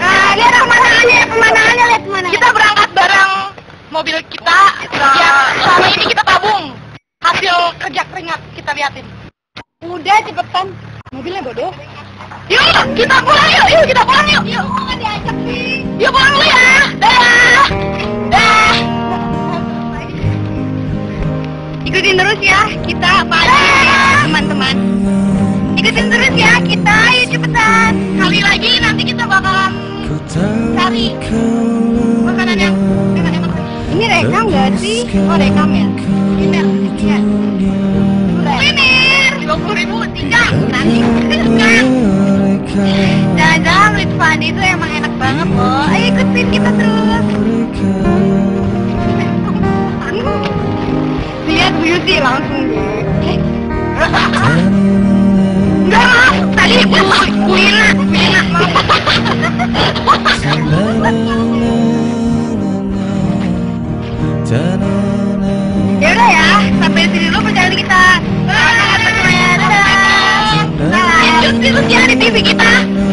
Ah, lihat pemandangannya, pemandangannya, lihat pemandangannya. Kita berangkat bareng mobil kita yang selama ini kita tabung. Hasil kerja keringat kita liatin. Udah cepetan. Mobilnya bodoh. Yuk, kita pulang yuk, yuk kita pulang yuk. Yuk, Kok diajak sih? yuk pulang dulu ya. Dah. Dah. Ikutin terus ya, kita pagi teman-teman. Ikutin terus ya, kita ayo cepetan. Cari makanan yang makanan yang Ini rekam gak sih? Oh rekam ya? kuliner. Iya. Kuliner. Dua puluh ribu tiga. Nanti kan. With Fandi itu emang enak banget loh. Ayo ikutin kita terus. Ya di TV kita.